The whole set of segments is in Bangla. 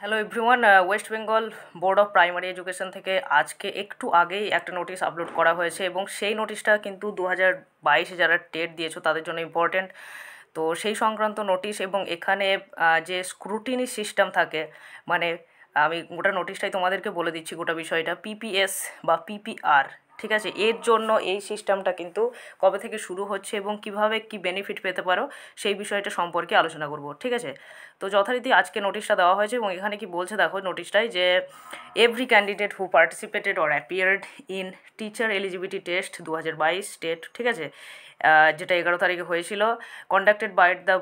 Hello everyone West Bengal board of primary education থেকে আজকে একটু আগেই একটা নোটিশ আপলোড করা হয়েছে এবং সেই নোটিশটা কিন্তু দু হাজার বাইশে যারা টেট দিয়েছ তাদের জন্য ইম্পর্টেন্ট তো সেই সংক্রান্ত নোটিশ এবং এখানে যে স্ক্রুটিনি সিস্টেম থাকে মানে আমি গোটা নোটিশটাই তোমাদেরকে বলে দিচ্ছি গোটা বিষয়টা পিপিএস বা পিপিআর ঠিক আছে? এর জন্য এই সিস্টেমটা কিন্তু কবে থেকে শুরু হচ্ছে এবং কীভাবে কি বেনিফিট পেতে পারো সেই বিষয়টা সম্পর্কে আলোচনা করব, ঠিক আছে? তো যথারীতি আজকে নোটিশটা দেওয়া হয়েছে এবং এখানে কি বলছে দেখো নোটিশটাই যে every candidate who participated or appeared in teacher eligibility test দু হাজার বাইশ স্টেট ঠিক আছে? যেটা এগারো তারিখে হয়েছিল conducted by the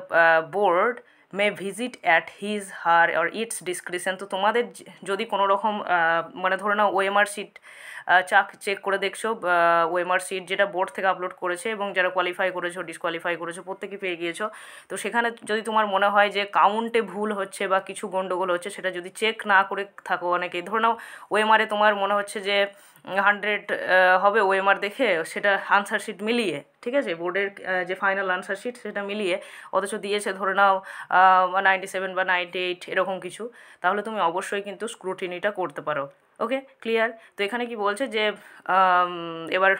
board may visit at his her or its discretion তো তোমাদের যদি কোনো রকম মানে ধরে নাও ওএমআর সিট চাক চেক করে দেখছ ওএমআর সিট যেটা বোর্ড থেকে আপলোড করেছে এবং যারা কোয়ালিফাই করেছ ডিসকোয়ালিফাই করেছ, প্রত্যেকে পেয়ে গিয়েছো। তো সেখানে যদি তোমার মনে হয় যে কাউন্টে ভুল হচ্ছে বা কিছু গণ্ডগোল হচ্ছে, সেটা যদি চেক না করে থাকো অনেকেই ধরে নাও ওএমআরে তোমার মনে হচ্ছে যে হান্ড্রেড হবে ওএমআর দেখে, সেটা আনসার শিট মিলিয়ে, ঠিক আছে? বোর্ডের যে ফাইনাল আনসার শিট সেটা মিলিয়ে, অথচ দিয়েছে, ধরে নাও নাইনটি সেভেন বা নাইনটি এইট এরকম কিছু তাহলে তুমি অবশ্যই কিন্তু স্ক্রুটিনিটা করতে পারো। ওকে ক্লিয়ার তো এখানে কি বলছে যে এবার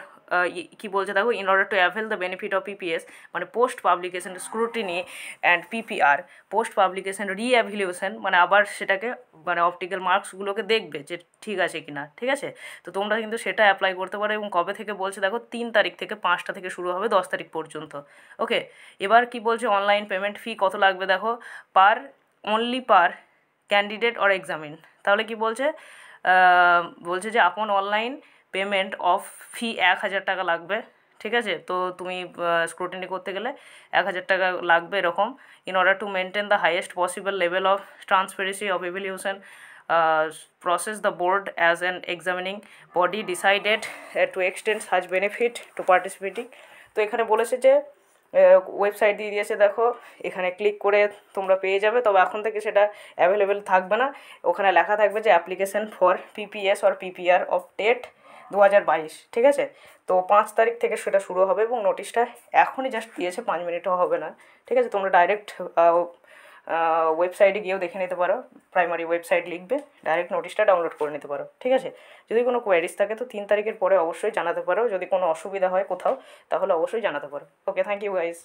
কি বলছে দেখো in order to avail the benefit of PPS মানে post publication scrutiny and PPR post publication reevaluation মানে আবার সেটাকে মানে অপটিক্যাল মার্কসগুলোকে দেখবে যে ঠিক আছে কি না ঠিক আছে? তো তোমরা কিন্তু সেটা অ্যাপ্লাই করতে পারো এবং কবে থেকে বলছে দেখো, তিন তারিখ থেকে পাঁচটা থেকে শুরু হবে দশ তারিখ পর্যন্ত। ওকে এবার কি বলছে অনলাইন পেমেন্ট ফি কত লাগবে দেখো? Per only per candidate or examinee তাহলে কি বলছে? বলছে যে আপন অনলাইন পেমেন্ট অফ ফি এক হাজার টাকা লাগবে ঠিক আছে? তো তুমি স্ক্রুটিনি করতে গেলে এক হাজার টাকা লাগবে এরকম in order to maintain the highest possible level of transparency of process the board as an examining body decided uh, to extend such benefit to participating তো এখানে বলেছে যে ওয়েবসাইট দিয়ে দিয়েছে, দেখো। এখানে ক্লিক করে তোমরা পেয়ে যাবে। তবে এখন থেকে সেটা অ্যাভেলেবেল থাকবে না। ওখানে লেখা থাকবে যে application for PPS or PPR of date দু হাজার বাইশ, ঠিক আছে? তো পাঁচ তারিখ থেকে সেটা শুরু হবে এবং নোটিশটা এখনই জাস্ট দিয়েছে, পাঁচ মিনিটও হবে না, ঠিক আছে? তোমরা ডাইরেক্ট ওয়েবসাইটে গিয়েও দেখে নিতে পারো। প্রাইমারি ওয়েবসাইট লিখবে ডাইরেক্ট নোটিশটা ডাউনলোড করে নিতে পারো, ঠিক আছে? যদি কোনো কোয়ারিজ থাকে তো তিন তারিখের পরে অবশ্যই জানাতে পারো। যদি কোনো অসুবিধা হয় কোথাও, তাহলে অবশ্যই জানাতে পারো। Okay thank you guys